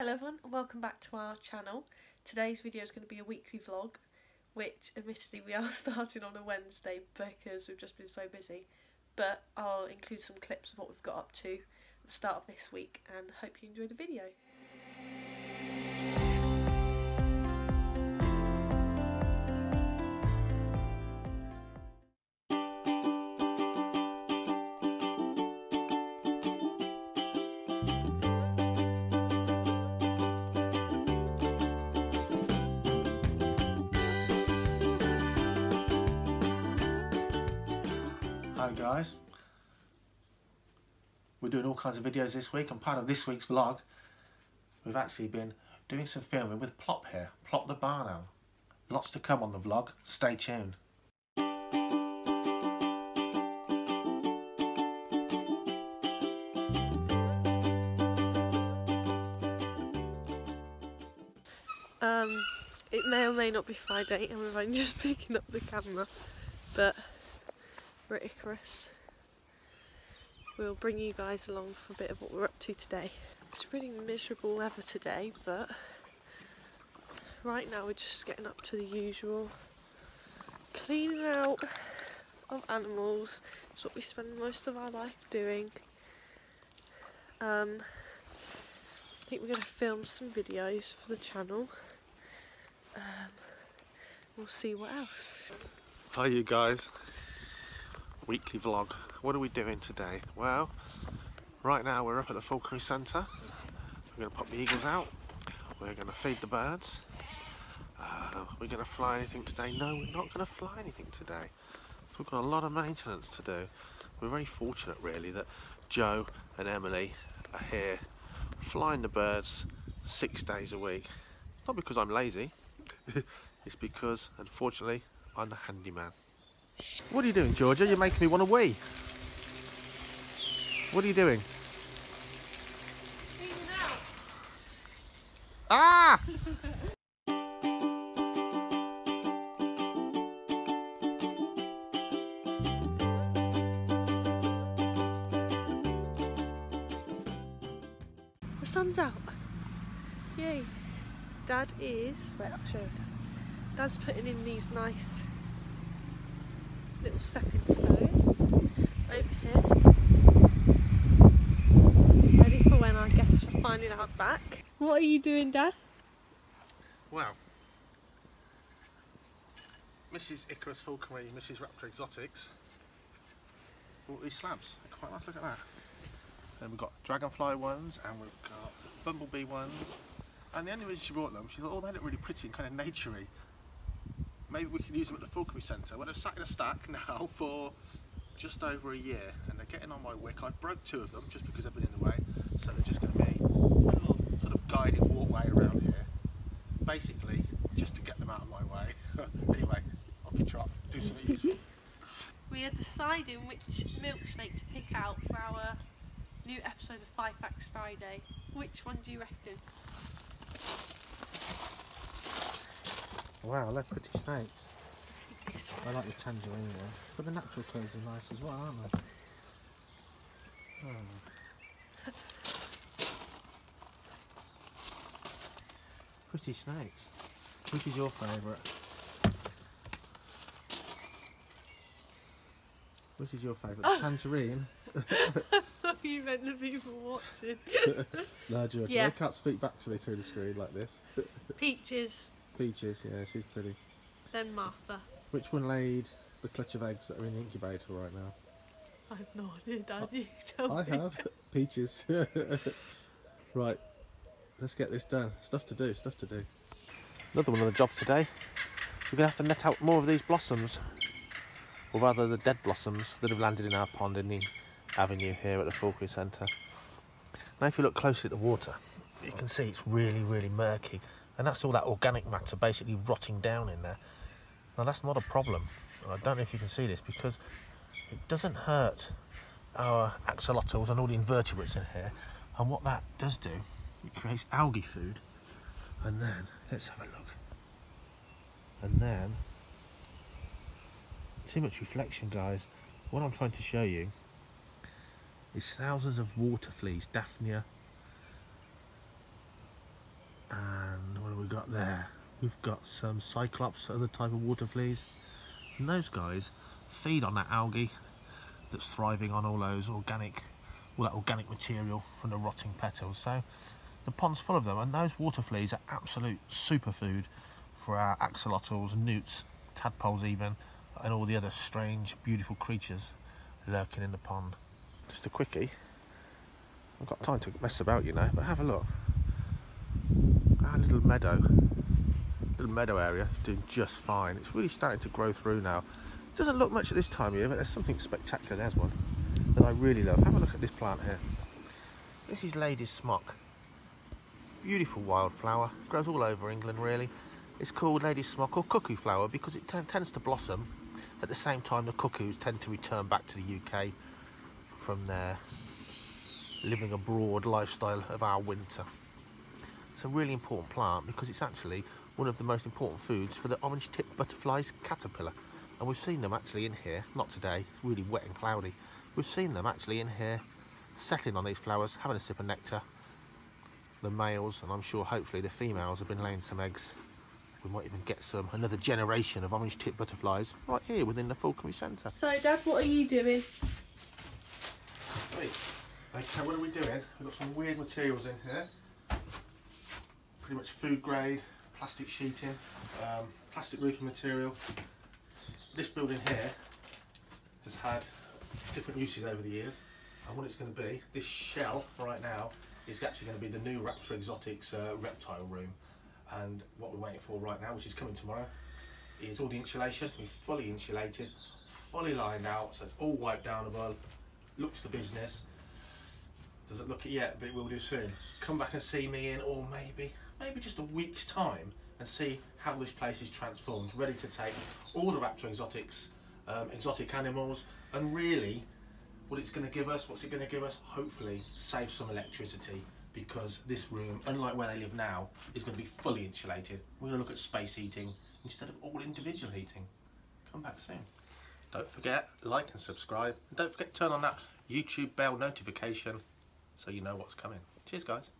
Hello everyone and welcome back to our channel. Today's video is going to be a weekly vlog which admittedly we are starting on a Wednesday because we've just been so busy but I'll include some clips of what we've got up to at the start of this week and hope you enjoy the video. Hi guys. We're doing all kinds of videos this week and part of this week's vlog we've actually been doing some filming with Plop here, Plop the barn owl. Lots to come on the vlog, stay tuned. Um, it may or may not be Friday and we're only just picking up the camera but at Icarus. We'll bring you guys along for a bit of what we're up to today. It's really miserable weather today but right now we're just getting up to the usual cleaning out of animals. It's what we spend most of our life doing. Um, I think we're going to film some videos for the channel. Um, we'll see what else. Hi you guys. Weekly vlog. What are we doing today? Well, right now we're up at the Falconry Centre. We're going to pop the eagles out. We're going to feed the birds. Uh, we're going to fly anything today? No, we're not going to fly anything today. So we've got a lot of maintenance to do. We're very fortunate really that Joe and Emily are here flying the birds six days a week. It's not because I'm lazy, it's because unfortunately I'm the handyman. What are you doing, Georgia? You're making me want to wee. What are you doing? Ah! The sun's out. Yay. Dad is, wait I'll show you. Dad's putting in these nice little stepping stones over here. Ready for when our guests are finding out back. What are you doing Dad? Well, Mrs. Icarus Falconry, Mrs. Raptor Exotics brought these slabs. They're quite nice, look at that. Then we've got dragonfly ones and we've got bumblebee ones. And the only reason she brought them, she thought, oh, they look really pretty and kind of naturey. Maybe we can use them at the Falconry Centre. Well, they've sat in a stack now for just over a year and they're getting on my wick. I've broke two of them just because they've been in the way. So they're just going to be a little sort of guided walkway around here. Basically, just to get them out of my way. anyway, off you trot, do something useful. We are deciding which milk snake to pick out for our new episode of Five Facts Friday. Which one do you reckon? Wow, they're pretty snakes. I like the tangerine one. But the natural colours are nice as well, aren't they? Oh. Pretty snakes. Which is your favourite? Which is your favourite? Tangerine? you meant the people watching. no, George, Yeah. they can't speak back to me through the screen like this. Peaches, Peaches, yeah, she's pretty. then Martha. Which one laid the clutch of eggs that are in the incubator right now? I have no idea, Dad. You tell I me. have. Peaches. right, let's get this done. Stuff to do, stuff to do. Another one of the jobs today. We're going to have to net out more of these blossoms. Or rather the dead blossoms that have landed in our pond in the avenue here at the Falconry Centre. Now if you look closely at the water, you can see it's really, really murky. And that's all that organic matter basically rotting down in there. Now that's not a problem. I don't know if you can see this because it doesn't hurt our axolotls and all the invertebrates in here. And what that does do, it creates algae food. And then, let's have a look. And then, too much reflection, guys. What I'm trying to show you is thousands of water fleas, Daphnia we got there? We've got some cyclops, other type of water fleas. And those guys feed on that algae that's thriving on all those organic, all that organic material from the rotting petals. So the pond's full of them, and those water fleas are absolute superfood for our axolotls, newts, tadpoles even, and all the other strange, beautiful creatures lurking in the pond. Just a quickie. I've got time to mess about, you know, but have a look. Our little meadow, little meadow area is doing just fine. It's really starting to grow through now. Doesn't look much at this time of year, but there's something spectacular. There's one that I really love. Have a look at this plant here. This is lady's smock. Beautiful wildflower. Grows all over England, really. It's called lady's smock or cuckoo flower because it tends to blossom at the same time the cuckoos tend to return back to the UK from their living abroad lifestyle of our winter. It's a really important plant because it's actually one of the most important foods for the orange tip butterfly's caterpillar. And we've seen them actually in here, not today, it's really wet and cloudy. We've seen them actually in here settling on these flowers, having a sip of nectar. The males, and I'm sure hopefully the females, have been laying some eggs. We might even get some another generation of orange tip butterflies right here within the Falconry Centre. So, Dad, what are you doing? Wait, Okay, what are we doing? We've got some weird materials in here. Pretty much food grade, plastic sheeting, um, plastic roofing material. This building here has had different uses over the years. And what it's going to be, this shell right now is actually going to be the new Raptor Exotics uh, reptile room. And what we're waiting for right now, which is coming tomorrow, is all the insulation. It's fully insulated, fully lined out, so it's all wiped downable, looks the business. Doesn't look it yet, but it will do soon. Come back and see me in, or maybe, maybe just a week's time, and see how this place is transformed, ready to take all the Raptor Exotics, um, exotic animals, and really, what it's going to give us, what's it going to give us? Hopefully, save some electricity, because this room, unlike where they live now, is going to be fully insulated. We're going to look at space heating instead of all individual heating. Come back soon. Don't forget, like and subscribe. And don't forget to turn on that YouTube bell notification so you know what's coming. Cheers, guys.